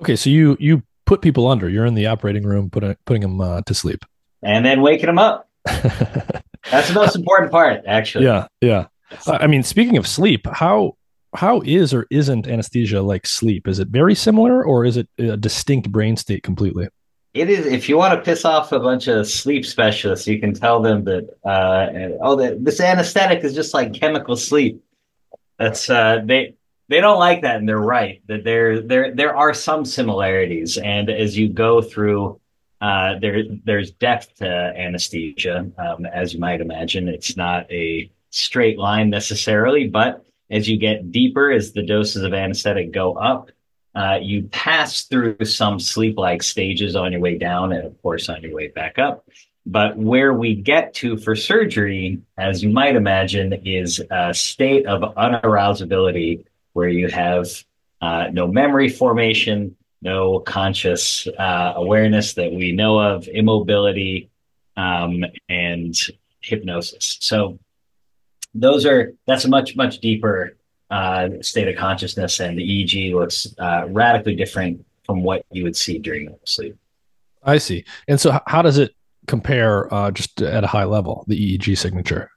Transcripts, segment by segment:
Okay, so you you put people under. You're in the operating room, putting putting them uh, to sleep, and then waking them up. That's the most important part, actually. Yeah, yeah. I mean, speaking of sleep, how how is or isn't anesthesia like sleep? Is it very similar, or is it a distinct brain state completely? It is. If you want to piss off a bunch of sleep specialists, you can tell them that uh, oh, that this anesthetic is just like chemical sleep. That's uh, they they don't like that, and they're right. That there there there are some similarities, and as you go through, uh, there there's depth to anesthesia, um, as you might imagine. It's not a straight line necessarily, but as you get deeper, as the doses of anesthetic go up, uh, you pass through some sleep-like stages on your way down, and of course on your way back up. But where we get to for surgery, as you might imagine, is a state of unarousability where you have uh, no memory formation, no conscious uh, awareness that we know of, immobility, um, and hypnosis. So those are that's a much much deeper uh, state of consciousness, and the EEG looks uh, radically different from what you would see during sleep. I see. And so, how does it compare uh, just at a high level, the EEG signature?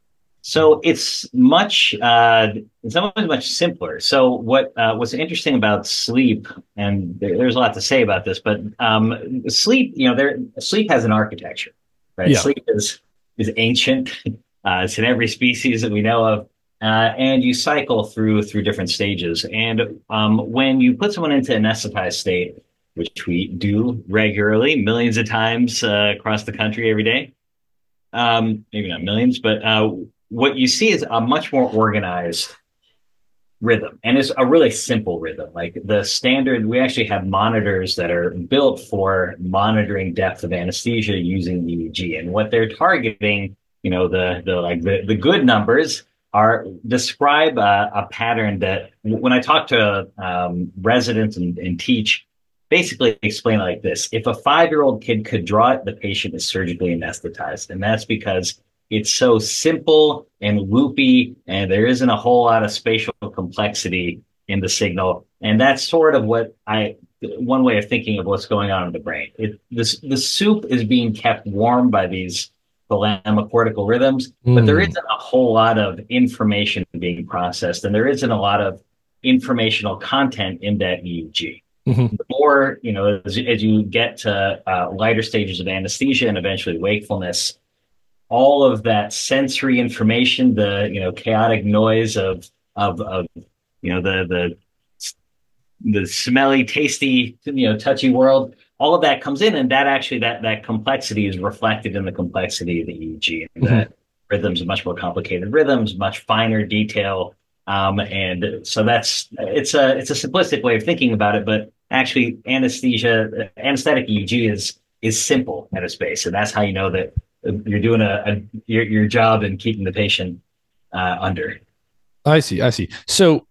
So it's much, uh, it's much simpler. So what uh, what's interesting about sleep, and there, there's a lot to say about this, but um, sleep, you know, there sleep has an architecture, right? Yeah. Sleep is is ancient. Uh, it's in every species that we know of, uh, and you cycle through through different stages. And um, when you put someone into anesthetized state, which we do regularly, millions of times uh, across the country every day, um, maybe not millions, but uh, what you see is a much more organized rhythm and it's a really simple rhythm. Like the standard we actually have monitors that are built for monitoring depth of anesthesia using eeg and what they're targeting you know the the like the, the good numbers are describe a, a pattern that when i talk to um, residents and, and teach basically explain like this. If a five year old kid could draw it the patient is surgically anesthetized and that's because it's so simple and loopy, and there isn't a whole lot of spatial complexity in the signal. And that's sort of what I one way of thinking of what's going on in the brain. It, this the soup is being kept warm by these thalamocortical rhythms, mm. but there hmm. isn't a whole lot of information being processed, and there isn't a lot of informational content in that EEG. Mm-hmm. The more, you know, as, as you get to uh, lighter stages of anesthesia and eventually wakefulness, all of that sensory information, the you know chaotic noise of of of you know the the the smelly, tasty, you know, touchy world, all of that comes in, and that actually that that complexity is reflected in the complexity of the EEG. And mm-hmm. That rhythms are much more complicated rhythms, much finer detail, um, and so that's it's a it's a simplistic way of thinking about it, but actually anesthesia, anesthetic EEG is is simple at a space, and that's how you know that you're doing a, a your, your job in keeping the patient uh, under. I see. I see. So,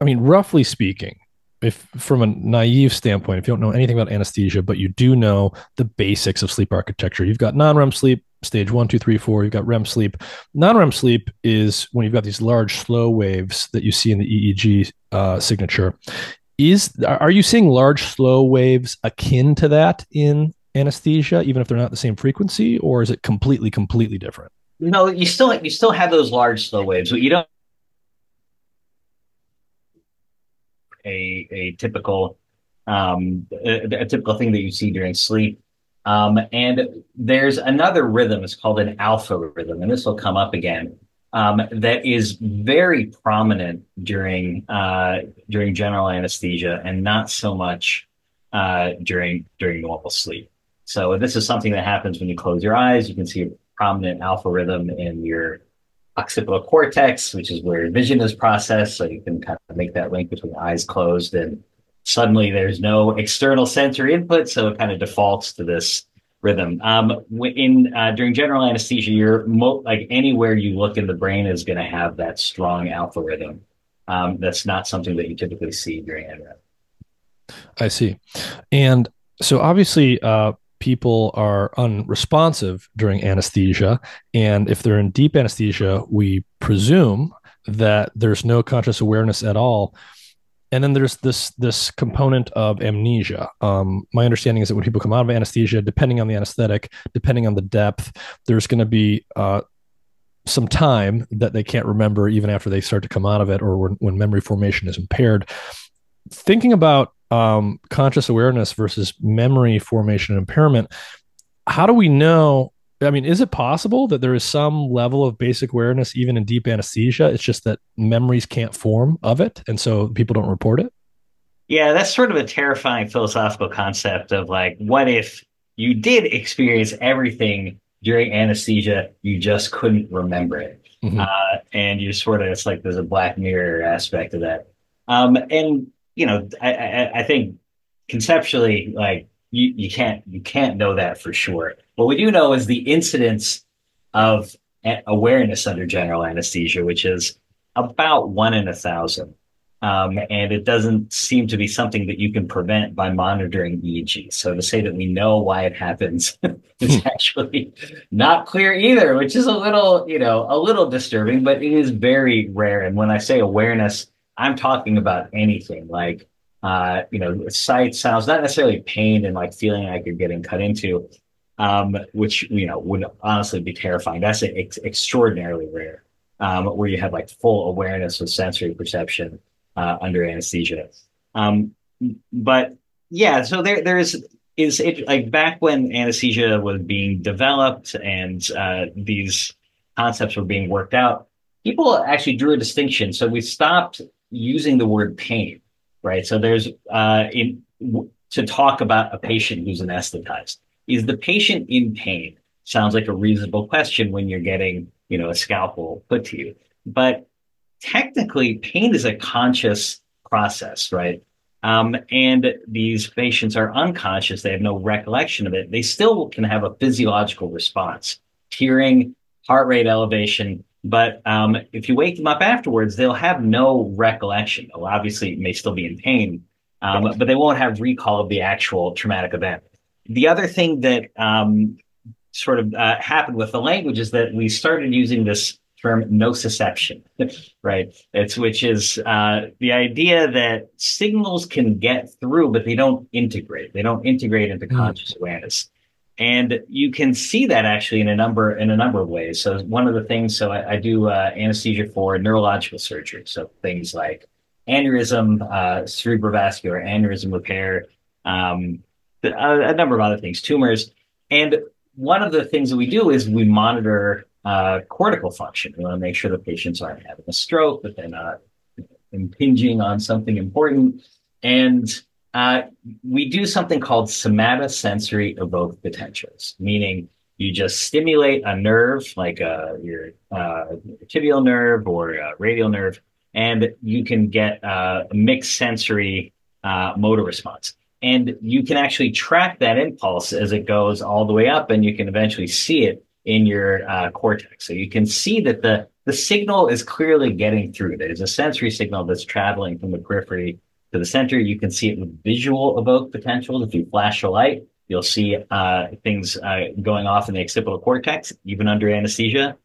I mean, roughly speaking, if from a naive standpoint, if you don't know anything about anesthesia, but you do know the basics of sleep architecture, you've got non-REM sleep, stage one, two, three, four. You've got REM sleep. Non-REM sleep is when you've got these large slow waves that you see in the EEG uh, signature. Is are you seeing large slow waves akin to that in anesthesia, even if they're not the same frequency, or is it completely, completely different? No, you still you still have those large slow waves, but you don't a a typical um, a, a, typical thing that you see during sleep. Um, and there's another rhythm. It's called an alpha rhythm, and this will come up again. Um, that is very prominent during uh, during general anesthesia, and not so much uh, during during normal sleep. So this is something that happens when you close your eyes. You can see a prominent alpha rhythm in your occipital cortex, which is where vision is processed. So you can kind of make that link between eyes closed and suddenly there's no external sensory input. So it kind of defaults to this rhythm. Um, in uh, during general anesthesia, you're mo- like anywhere you look in the brain is going to have that strong alpha rhythm. Um, that's not something that you typically see during NREM. I see, and so obviously, uh, people are unresponsive during anesthesia. And if they're in deep anesthesia, we presume that there's no conscious awareness at all. and then there's this this component of amnesia. Um, my understanding is that when people come out of anesthesia, depending on the anesthetic, depending on the depth, there's going to be uh, some time that they can't remember even after they start to come out of it, or when, when memory formation is impaired. Thinking about um, conscious awareness versus memory formation impairment, how do we know I mean, is it possible that there is some level of basic awareness even in deep anesthesia? It's just that memories can't form of it, and so people don't report it. Yeah, that's sort of a terrifying philosophical concept of like, what if you did experience everything during anesthesia, you just couldn't remember it, mm-hmm. uh, and you sort of it's like there's a black mirror aspect of that. Um, and you know, I, I, I think conceptually, like you, you can't you can't know that for sure. What we do know is the incidence of awareness under general anesthesia, which is about one in a thousand. Um, and it doesn't seem to be something that you can prevent by monitoring EEG. So to say that we know why it happens is hmm. actually not clear either, which is a little, you know, a little disturbing, but it is very rare. And when I say awareness, I'm talking about anything like uh, you know, sight, sounds, not necessarily pain and like feeling like you're getting cut into, um, which, you know, would honestly be terrifying. That's ex- extraordinarily rare, um, where you have like full awareness of sensory perception uh, under anesthesia. Um, but yeah, so there, there's, is it like back when anesthesia was being developed and uh, these concepts were being worked out, people actually drew a distinction. So we stopped using the word pain right? So there's uh, in to talk about a patient who's anesthetized. Is the patient in pain? Sounds like a reasonable question when you're getting, you know, a scalpel put to you. But technically, pain is a conscious process, right? Um, and these patients are unconscious; they have no recollection of it. They still can have a physiological response, tearing, heart rate elevation, but um, if you wake them up afterwards, they'll have no recollection. They'll obviously may still be in pain, um, but they won't have recall of the actual traumatic event. The other thing that um, sort of uh, happened with the language is that we started using this term nociception, right? It's which is uh, the idea that signals can get through, but they don't integrate. They don't integrate into mm. conscious awareness and you can see that actually in a number in a number of ways. So one of the things, so I, I do uh, anesthesia for neurological surgery, so things like aneurysm, uh, cerebrovascular aneurysm repair, um, a, a, number of other things, tumors, and one of the things that we do is we monitor uh, cortical function. We want to make sure the patients aren't having a stroke, but they're not impinging on something important, and uh, we do something called somatosensory evoked potentials, meaning you just stimulate a nerve like uh, your uh, tibial nerve or radial nerve, and you can get uh, a mixed sensory uh, motor response. And you can actually track that impulse as it goes all the way up, and you can eventually see it in your uh, cortex. So you can see that the the signal is clearly getting through. There's a sensory signal that's traveling from the periphery to the center. You can see it with visual evoke potentials. If you flash a light, you'll see uh, things uh, going off in the occipital cortex, even under anesthesia.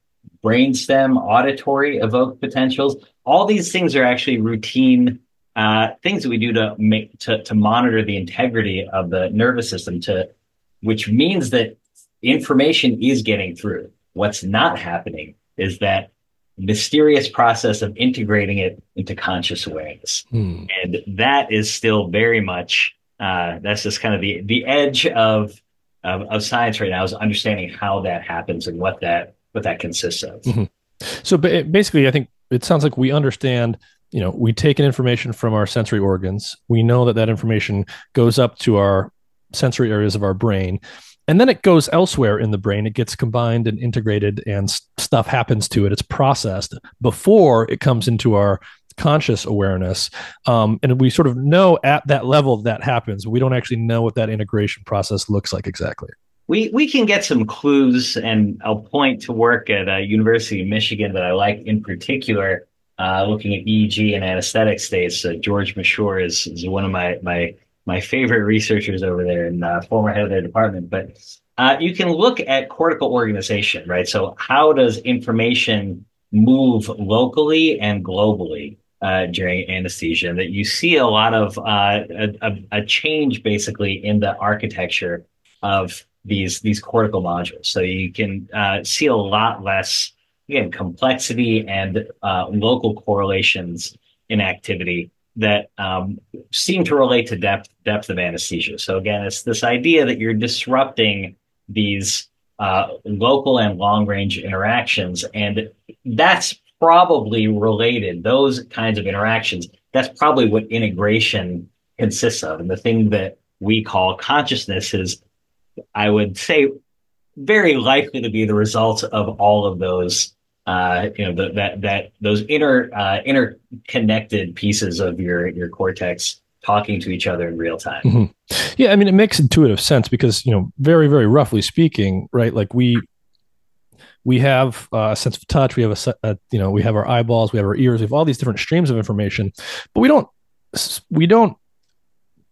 Brainstem, auditory evoke potentials. All these things are actually routine uh, things that we do to make to, to monitor the integrity of the nervous system. To which means that information is getting through. What's not happening is that mysterious process of integrating it into conscious awareness. Hmm. And that is still very much uh, that's just kind of the the edge of, of, of science right now is understanding how that happens and what that what that consists of. Mm-hmm. So basically, I think it sounds like we understand. You know, we take in information from our sensory organs. We know that that information goes up to our sensory areas of our brain and then it goes elsewhere in the brain. It gets combined and integrated and stuff happens to it. It's processed before it comes into our conscious awareness. Um, and we sort of know at that level that happens. We don't actually know what that integration process looks like exactly. We we can get some clues and i'll point to work at a uh, university of michigan that i like in particular uh, looking at eeg and anesthetic states. Uh, george Mashour is, is one of my my my favorite researchers over there and uh, former head of their department. But uh, you can look at cortical organization, right? So how does information move locally and globally uh, during anesthesia, that you see a lot of uh, a, a, change basically in the architecture of these these cortical modules. So you can uh, see a lot less again complexity and uh, local correlations in activity that um, seem to relate to depth depth of anesthesia. So again, it's this idea that you're disrupting these uh, local and long range interactions, and that's probably related. Those kinds of interactions. That's probably what integration consists of, and the thing that we call consciousness is, I would say, very likely to be the result of all of those uh, you know, the, that that those inter uh, interconnected pieces of your your cortex talking to each other in real time. Mm-hmm. Yeah, I mean, it makes intuitive sense because you know, very very roughly speaking, right? Like we we have uh, a sense of touch, we have a, a you know, we have our eyeballs, we have our ears, we have all these different streams of information, but we don't we don't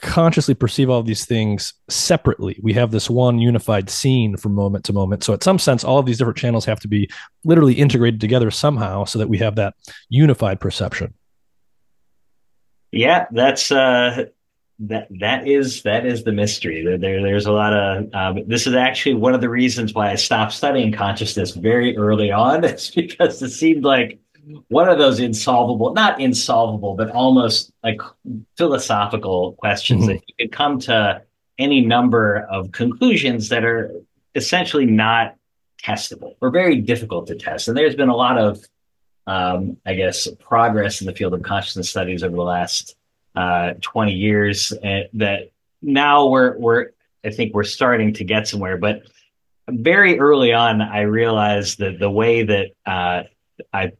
consciously perceive all these things separately. We have this one unified scene from moment to moment. So, at some sense, all of these different channels have to be literally integrated together somehow so that we have that unified perception. Yeah, that's uh, that that is that is the mystery. There, there there's a lot of um, this is actually one of the reasons why I stopped studying consciousness very early on. It's because it seemed like one of those insolvable, not insolvable, but almost like philosophical questions mm-hmm. that you could come to any number of conclusions that are essentially not testable or very difficult to test. And there's been a lot of, um, I guess, progress in the field of consciousness studies over the last uh, 20 years uh, that now we're, we're, I think we're starting to get somewhere. But very early on, I realized that the way that uh, I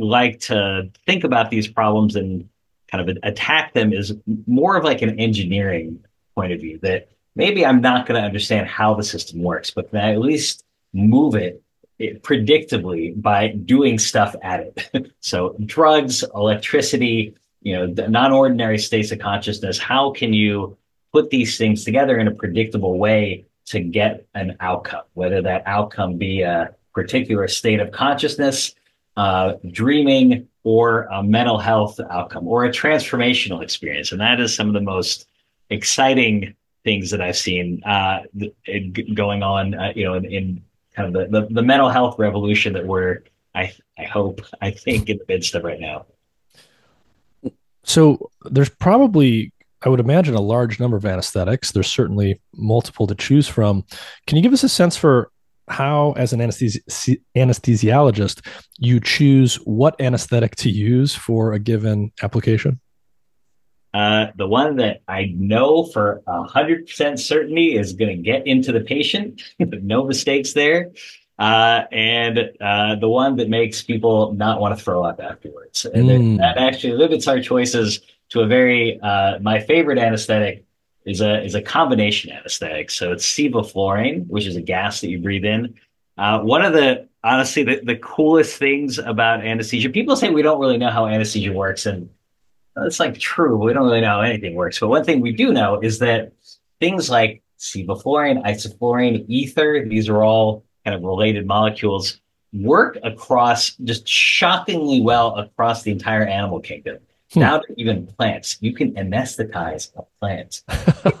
like to think about these problems and kind of attack them is more of like an engineering point of view that maybe I'm not going to understand how the system works, but can I at least move it, it predictably by doing stuff at it. so drugs, electricity, you know, non-ordinary states of consciousness. How can you put these things together in a predictable way to get an outcome, whether that outcome be a particular state of consciousness uh, dreaming or a mental health outcome or a transformational experience. And that is some of the most exciting things that I've seen uh, going on, uh, you know, in, in, kind of the, the, the, mental health revolution that we're, I, I hope, I think, in the midst of right now. So there's probably, I would imagine, a large number of anesthetics. There's certainly multiple to choose from. Can you give us a sense for how, as an anesthesi- anesthesiologist, you choose what anesthetic to use for a given application? Uh, the one that I know for a hundred percent certainty is going to get into the patient, no mistakes there, uh, and uh, the one that makes people not want to throw up afterwards. And mm. that actually limits our choices to a very uh, my favorite anesthetic is a is a combination anesthetic. So it's sevoflurane, which is a gas that you breathe in. Uh, one of the honestly the, the coolest things about anesthesia, people say we don't really know how anesthesia works, and that's like true. We don't really know how anything works. But one thing we do know is that things like sevoflurane, isoflurane, ether, these are all kind of related molecules, work across just shockingly well across the entire animal kingdom. Hmm. Now even plants, you can anesthetize a plant,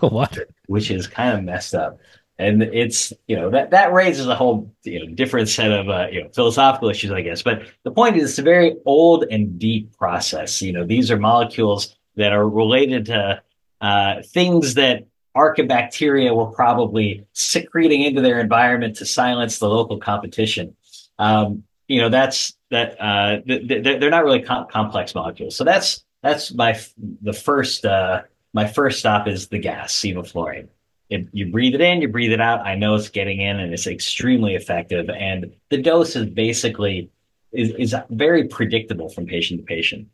what? which is kind of messed up. And it's you know that that raises a whole you know different set of uh, you know philosophical issues, I guess. But the point is, it's a very old and deep process. You know, these are molecules that are related to uh, things that archaebacteria were probably secreting into their environment to silence the local competition. Um, you know, that's that uh, they're not really com- complex molecules. So that's that's my the first uh, my first stop is the gas sevoflurane. It, you breathe it in, you breathe it out. I know it's getting in, and it's extremely effective. And the dose is basically is, is very predictable from patient to patient.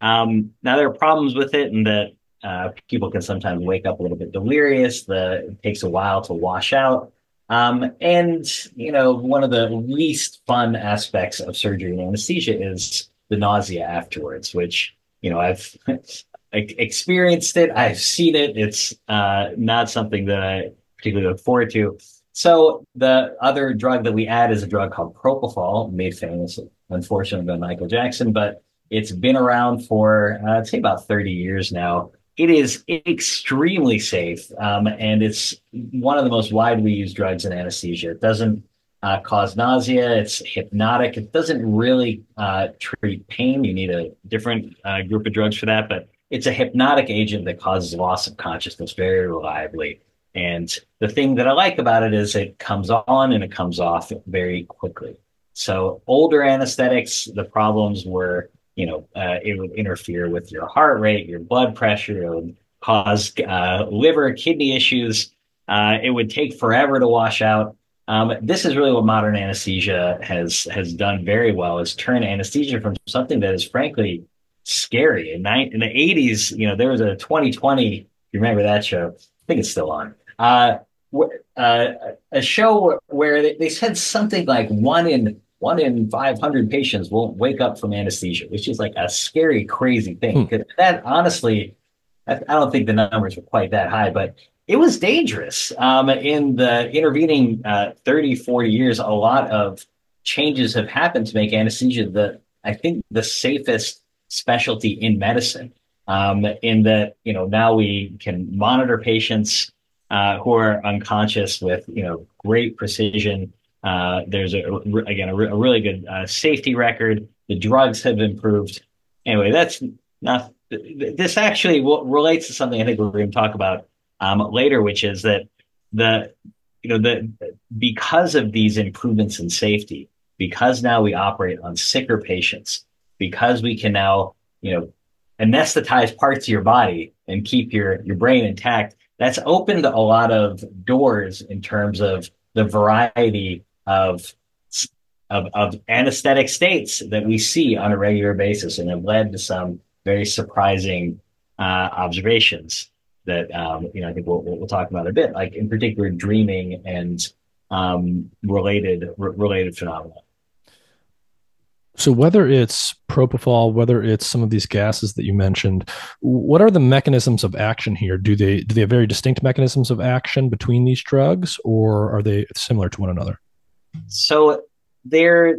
Um, now there are problems with it, and that uh, people can sometimes wake up a little bit delirious. The it takes a while to wash out. Um, and, you know, one of the least fun aspects of surgery and anesthesia is the nausea afterwards, which, you know, I've experienced it. I've seen it. It's uh, not something that I particularly look forward to. So the other drug that we add is a drug called propofol, made famous, unfortunately, by Michael Jackson. But It's been around for, uh, I'd say about 30 years now. It is extremely safe, um, and it's one of the most widely used drugs in anesthesia. It doesn't uh, cause nausea. It's hypnotic. It doesn't really uh, treat pain. You need a different uh, group of drugs for that, but it's a hypnotic agent that causes loss of consciousness very reliably. And the thing that I like about it is it comes on and it comes off very quickly. So older anesthetics, the problems were, you know, uh, it would interfere with your heart rate, your blood pressure, it would cause uh, liver, kidney issues. Uh, it would take forever to wash out. Um, this is really what modern anesthesia has has done very well is turn anesthesia from something that is frankly scary. In, ni- in the 80s, you know, there was a 2020, if you remember that show, I think it's still on. Uh, uh, a show where they, they said something like one in one in 500 patients won't wake up from anesthesia, which is like a scary, crazy thing. Hmm. That honestly, I, I, don't think the numbers were quite that high, but it was dangerous. Um, in the intervening uh, 30, 40 years, a lot of changes have happened to make anesthesia the, I think, the safest specialty in medicine. Um, in that, you know, now we can monitor patients uh, who are unconscious with, you know, great precision. Uh, there's a, again, a, re- a really good uh, safety record. The drugs have improved. Anyway, that's not, this actually relates to something I think we're going to talk about um, later, which is that the, you know, the, because of these improvements in safety, because now we operate on sicker patients, because we can now, you know, anesthetize parts of your body and keep your, your brain intact, that's opened a lot of doors in terms of the variety of, of, of anesthetic states that we see on a regular basis and have led to some very surprising uh, observations that um, you know I think we'll, we'll talk about a bit, like in particular dreaming and um, related related phenomena. So whether it's propofol, whether it's some of these gases that you mentioned, what are the mechanisms of action here? Do they do they have very distinct mechanisms of action between these drugs, or are they similar to one another? So they're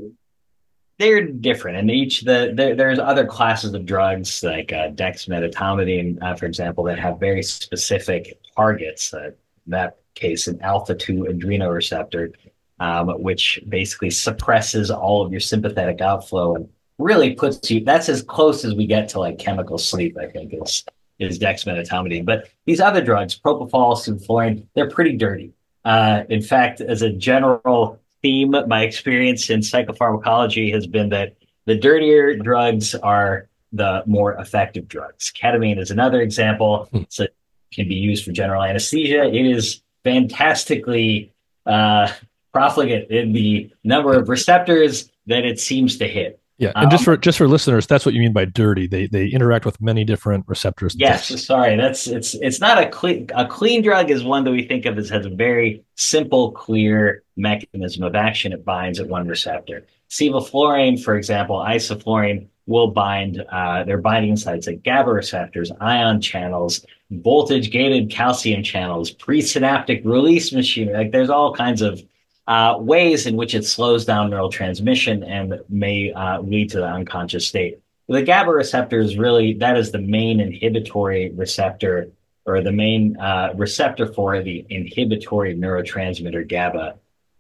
they're different, and each the there's other classes of drugs like uh, dexmedetomidine, uh, for example, that have very specific targets. Uh, in that case, an alpha two adrenoreceptor um, which basically suppresses all of your sympathetic outflow and really puts you. That's as close as we get to like chemical sleep. I think is is dexmedetomidine. But these other drugs, propofol, sevoflurane, they're pretty dirty. Uh, in fact, as a general theme, my experience in psychopharmacology has been that the dirtier drugs are the more effective drugs. Ketamine is another example. Hmm. So it can be used for general anesthesia. It is fantastically uh, profligate in the number of receptors that it seems to hit. Yeah, and um, just for just for listeners, that's what you mean by dirty. They they interact with many different receptors. Yes, sorry, that's it's it's not a clean a clean drug is one that we think of as has a very simple, clear mechanism of action. It binds at one receptor. Sevoflurane, for example, isoflurane will bind uh, their binding sites at GABA receptors, ion channels, voltage gated calcium channels, presynaptic release machinery. Like there's all kinds of uh, ways in which it slows down neural transmission and may uh, lead to the unconscious state. The GABA receptor is really, that is the main inhibitory receptor or the main uh, receptor for the inhibitory neurotransmitter GABA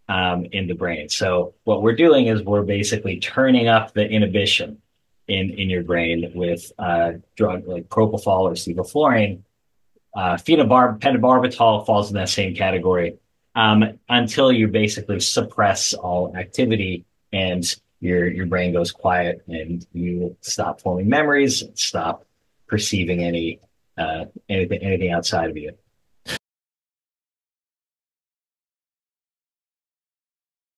um, in the brain. So what we're doing is we're basically turning up the inhibition in, in your brain with uh, drug like propofol or sevoflurane. Uh, phenobarbital falls in that same category um, until you basically suppress all activity and your your brain goes quiet and you stop forming memories, stop perceiving any uh, anything anything outside of you.